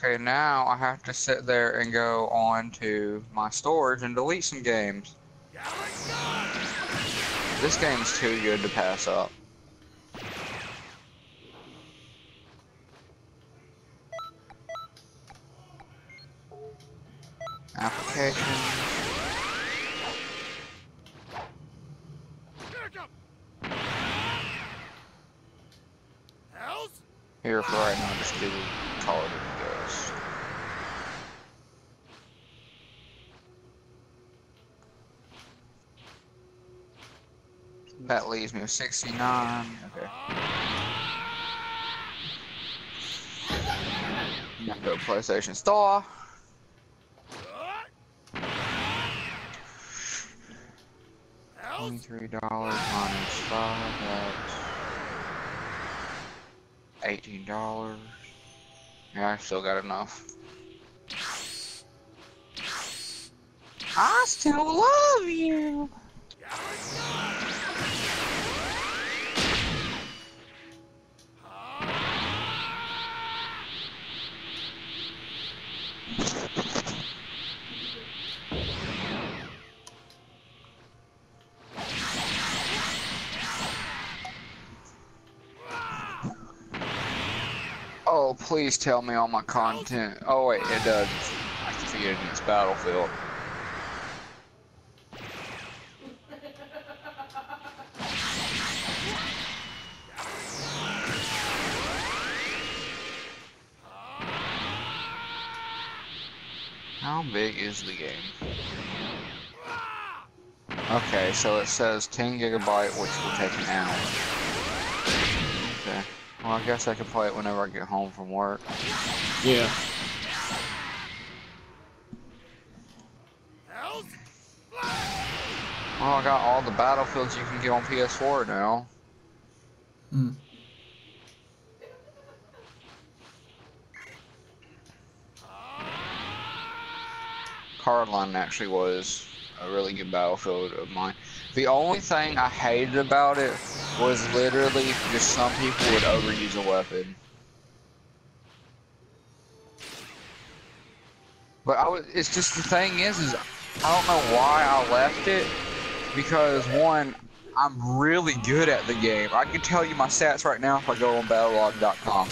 Okay, now I have to sit there and go on to my storage and delete some games. This game's too good to pass up. Applications. Here for right now, just do call it a That leaves me with 69. Okay. Go to PlayStation Store. Twenty-three dollars minus five. That's eighteen dollars. Yeah, I still got enough. I still love you. Please tell me all my content. Oh wait, it does. I can see it in its battlefield. How big is the game? Okay, so it says 10 gigabyte, which will take an hour. Okay. Well, I guess I can play it whenever I get home from work. Yeah. Well, I got all the battlefields you can get on PS4 now. Hmm. Hardline actually was a really good battlefield of mine. The only thing I hated about it was literally just some people would overuse a weapon. But I was, it's just the thing is, is I don't know why I left it because one, I'm really good at the game. I can tell you my stats right now if I go on battlelog.com.